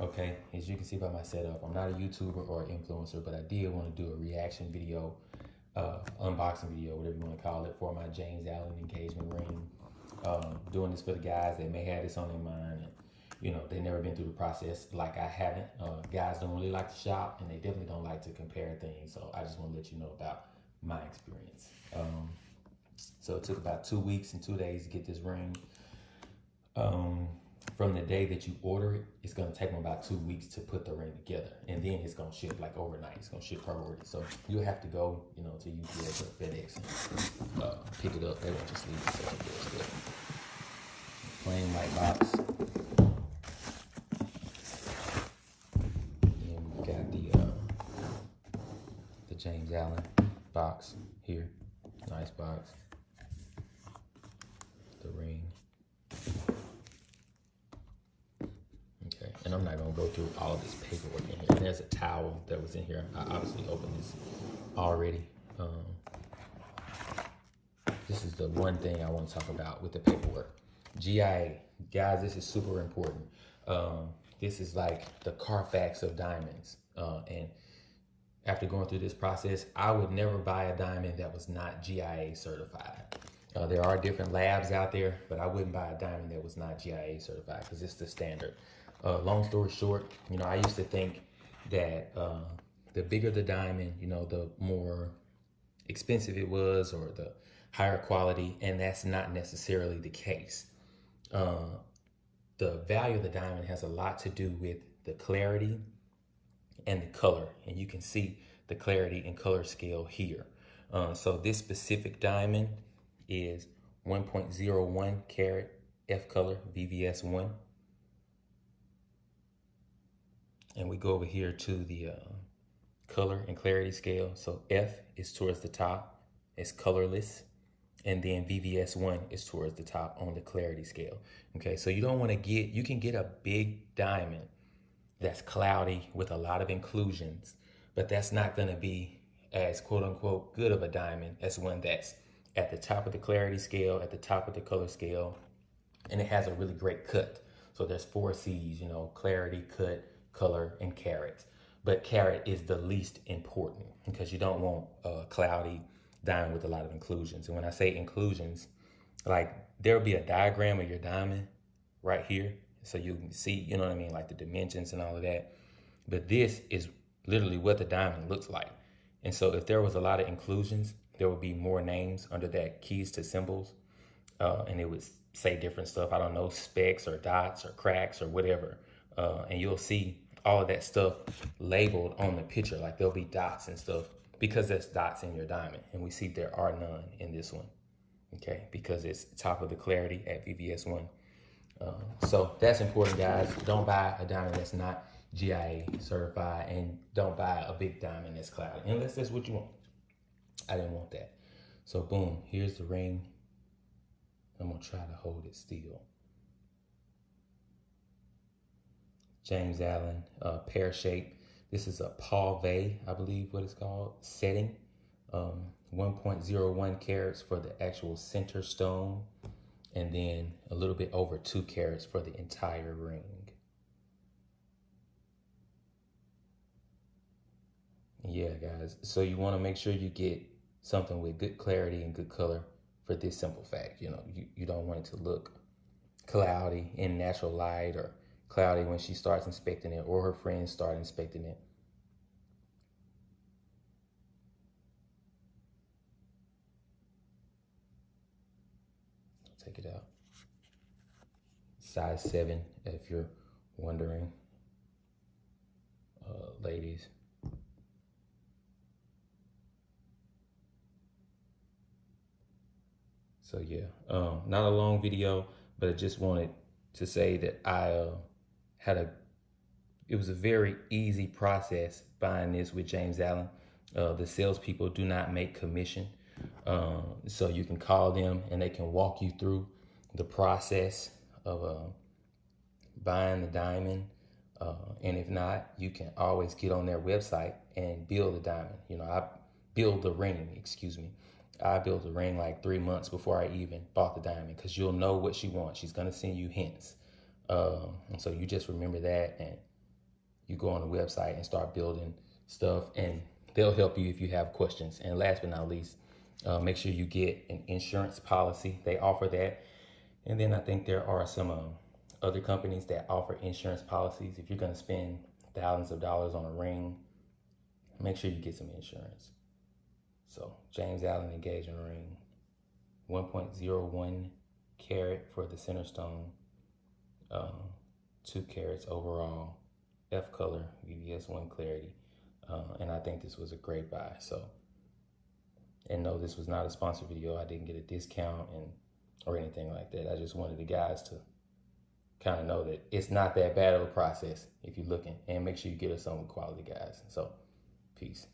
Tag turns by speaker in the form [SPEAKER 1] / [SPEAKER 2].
[SPEAKER 1] okay? As you can see by my setup, I'm not a YouTuber or influencer, but I did want to do a reaction video, uh, unboxing video, whatever you want to call it, for my James Allen engagement ring. Um, doing this for the guys that may have this on their mind. And, you know, they've never been through the process like I haven't. Uh, guys don't really like to shop and they definitely don't like to compare things. So I just want to let you know about my experience. Um, so it took about two weeks and two days to get this ring. Um, from the day that you order it, it's gonna take them about two weeks to put the ring together, and then it's gonna ship like overnight. It's gonna ship priority, so you'll have to go, you know, to UPS or FedEx and uh, pick it up. They won't just leave it so Plain white box. And we got the uh, the James Allen box here. Nice box. The ring. Okay, and I'm not gonna go through all of this paperwork in here. And there's a towel that was in here. I obviously opened this already. Um, this is the one thing I want to talk about with the paperwork. GIA, guys, this is super important. Um, this is like the Carfax of diamonds. Uh, and after going through this process, I would never buy a diamond that was not GIA certified. Uh, there are different labs out there, but I wouldn't buy a diamond that was not GIA certified because it's the standard. Uh, long story short, you know, I used to think that uh, the bigger the diamond, you know, the more expensive it was or the higher quality, and that's not necessarily the case. Uh, the value of the diamond has a lot to do with the clarity and the color, and you can see the clarity and color scale here. Uh, so this specific diamond is 1.01 carat F color VVS1. And we go over here to the uh, color and clarity scale. So F is towards the top, it's colorless. And then VVS1 is towards the top on the clarity scale. Okay, so you don't wanna get, you can get a big diamond that's cloudy with a lot of inclusions, but that's not gonna be as quote unquote good of a diamond as one that's at the top of the clarity scale, at the top of the color scale, and it has a really great cut. So there's four C's, you know, clarity, cut, color, and carat. But carat is the least important because you don't want a cloudy diamond with a lot of inclusions. And when I say inclusions, like there'll be a diagram of your diamond right here. So you can see, you know what I mean, like the dimensions and all of that. But this is literally what the diamond looks like. And so if there was a lot of inclusions, there would be more names under that keys to symbols. Uh, and it would say different stuff. I don't know, specks or dots or cracks or whatever. Uh, and you'll see all of that stuff labeled on the picture. Like there'll be dots and stuff because there's dots in your diamond. And we see there are none in this one. Okay, because it's top of the clarity at VVS1. Uh, so that's important, guys. Don't buy a diamond that's not GIA certified and don't buy a big diamond that's cloudy unless that's what you want. I didn't want that. So boom, here's the ring. I'm gonna try to hold it still. James Allen, uh, pear shape. This is a pave, I believe what it's called, setting. Um, 1.01 carats for the actual center stone, and then a little bit over two carats for the entire ring. Yeah, guys. So you want to make sure you get something with good clarity and good color for this simple fact. You know, you, you don't want it to look cloudy in natural light or cloudy when she starts inspecting it or her friends start inspecting it. Take it out. Size 7, if you're wondering, uh, ladies. So yeah, um, not a long video, but I just wanted to say that I uh, had a, it was a very easy process buying this with James Allen. Uh, the salespeople do not make commission. Um, so you can call them and they can walk you through the process of uh, buying the diamond. Uh, and if not, you can always get on their website and build the diamond. You know, I build the ring, excuse me. I built a ring like three months before I even bought the diamond because you'll know what she wants. She's gonna send you hints. Um, and so you just remember that and you go on the website and start building stuff and they'll help you if you have questions. And last but not least, uh, make sure you get an insurance policy. They offer that. And then I think there are some um, other companies that offer insurance policies. If you're going to spend thousands of dollars on a ring, make sure you get some insurance. So James Allen engagement ring, 1.01 carat for the center stone, um, two carats overall, F color, VVS one clarity. Uh, and I think this was a great buy. So, and no, this was not a sponsored video. I didn't get a discount and or anything like that. I just wanted the guys to kind of know that it's not that bad of a process if you're looking and make sure you get us some quality guys. So, peace.